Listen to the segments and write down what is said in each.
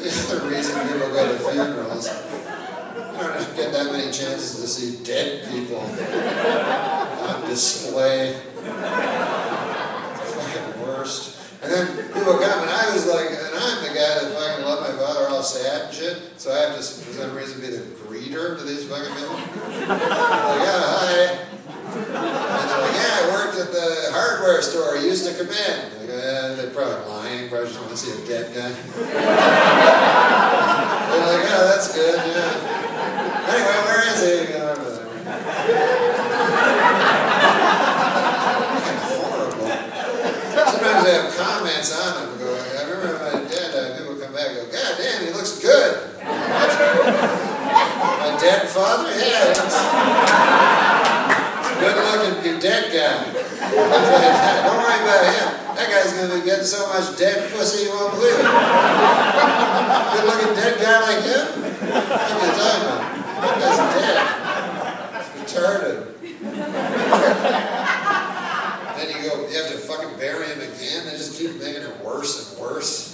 The other reason people go to funerals, you don't get that many chances to see dead people on display. It's Fucking worst. And then people come, and I was like, and I'm the guy that fucking love my father all sad and shit, so I have to, for some reason, be the greeter to these fucking people. Like, yeah, hi. And they're like, yeah, I worked at hardware store, I used to come in. Like, eh, they're probably lying, probably just want to see a dead guy. They're like, oh, that's good, yeah. Anyway, where is he? There. Horrible. Sometimes they have comments on them going, I remember my dad, uh, people come back and go, God damn, he looks good. my dead father? Yeah, good looking dead guy. Don't worry about him. That guy's going to getting so much dead pussy you won't believe it. Good looking dead guy like him? What are you talking about? That guy's dead. He's retarded. then you go, you have to fucking bury him again. They just keep making it worse and worse.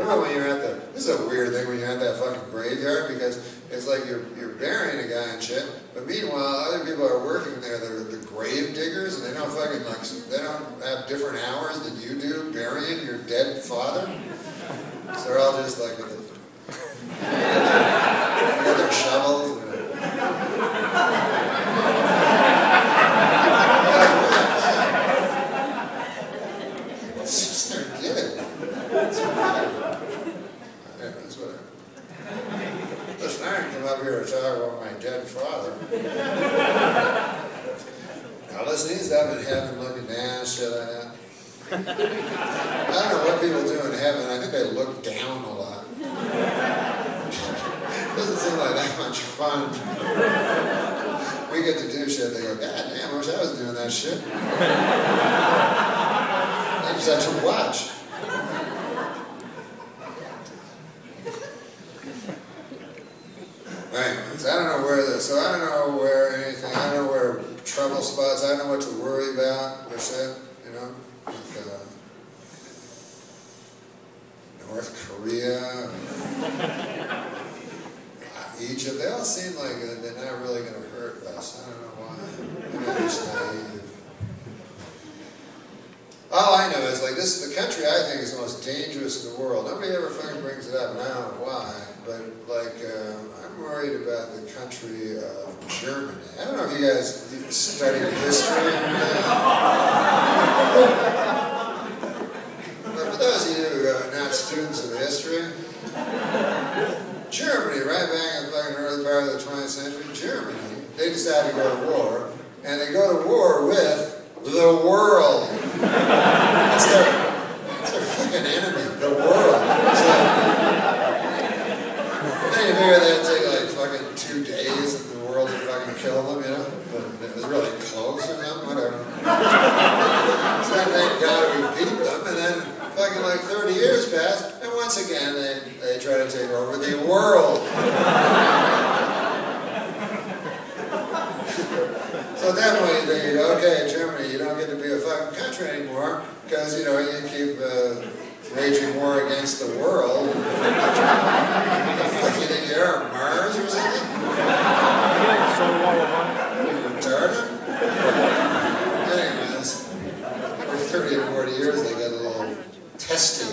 About when you're at the, this is a weird thing when you're at that fucking graveyard because it's like you're, you're burying a guy and shit, but meanwhile other people are working there, they're the grave diggers and they don't fucking like, they don't have different hours than you do burying your dead father. So they're all just like with the, they got their shovels. It's just their gig. It's weird. Anyways, whatever. Didn't up here to talk about my dead father. Now listen, he's up in heaven looking down, shit like that. I don't know what people do in heaven. I think they look down a lot. Doesn't seem like that much fun. We get to do shit, they go, God damn, I wish I was doing that shit. I just have to watch. So I don't know where this, so I don't know where anything, I don't know where trouble spots, I don't know what to worry about or shit, you know? Like, uh, North Korea, Egypt, they all seem like uh, they're not really going to hurt us. I don't know why. Maybe I'm just naive. All I know is like this the country I think is the most dangerous in the world. Nobody ever fucking brings it up, and I don't know why. But like um, I'm worried about the country of Germany. I don't know if you guys studied history. but for those of you who are not students of history, Germany, right back in the fucking early part of the 20th century, Germany, they decided to go to war, and they go to war with the world. That's their, that's their fucking enemy, the world. So, then you figure that'd take like fucking two days and the world would fucking kill them, you know? But it was really close or something, whatever. So thank God we beat them, and then fucking like 30 years passed, and once again they, they try to take over the world. So that way, know okay, Germany, you don't get to be a fucking country anymore because, you know, you keep uh, waging war against the world. the fuck you think you're on Mars or something? You retarded? Anyways, every 30 or 40 years they get a little testy.